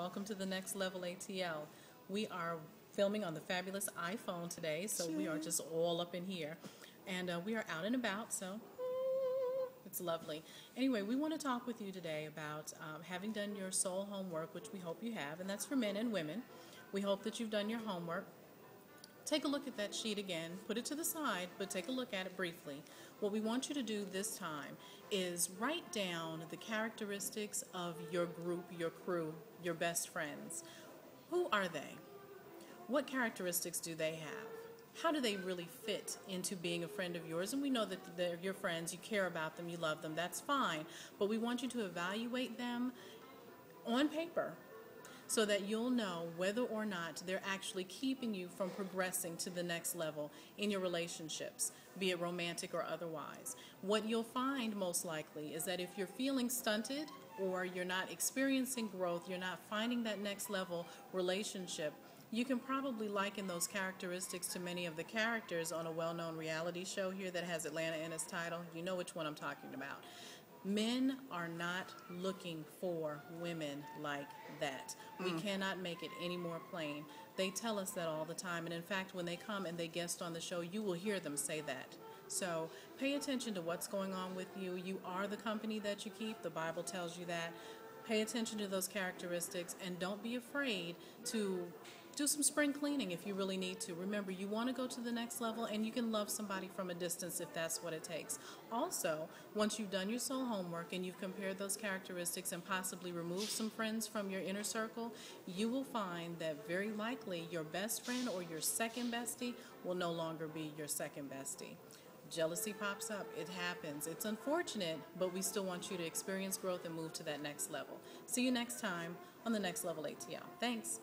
Welcome to the Next Level ATL. We are filming on the fabulous iPhone today, so we are just all up in here. And uh, we are out and about, so it's lovely. Anyway, we want to talk with you today about um, having done your soul homework, which we hope you have, and that's for men and women. We hope that you've done your homework. Take a look at that sheet again, put it to the side, but take a look at it briefly. What we want you to do this time is write down the characteristics of your group, your crew, your best friends. Who are they? What characteristics do they have? How do they really fit into being a friend of yours? And we know that they're your friends, you care about them, you love them, that's fine. But we want you to evaluate them on paper so that you'll know whether or not they're actually keeping you from progressing to the next level in your relationships, be it romantic or otherwise. What you'll find most likely is that if you're feeling stunted or you're not experiencing growth, you're not finding that next level relationship, you can probably liken those characteristics to many of the characters on a well known reality show here that has Atlanta in its title. You know which one I'm talking about. Men are not looking for women like that. We hmm. cannot make it any more plain. They tell us that all the time. And in fact, when they come and they guest on the show, you will hear them say that. So pay attention to what's going on with you. You are the company that you keep. The Bible tells you that. Pay attention to those characteristics and don't be afraid to do some spring cleaning if you really need to. Remember, you want to go to the next level and you can love somebody from a distance if that's what it takes. Also, once you've done your soul homework and you've compared those characteristics and possibly removed some friends from your inner circle, you will find that very likely your best friend or your second bestie will no longer be your second bestie jealousy pops up. It happens. It's unfortunate, but we still want you to experience growth and move to that next level. See you next time on the Next Level ATL. Thanks.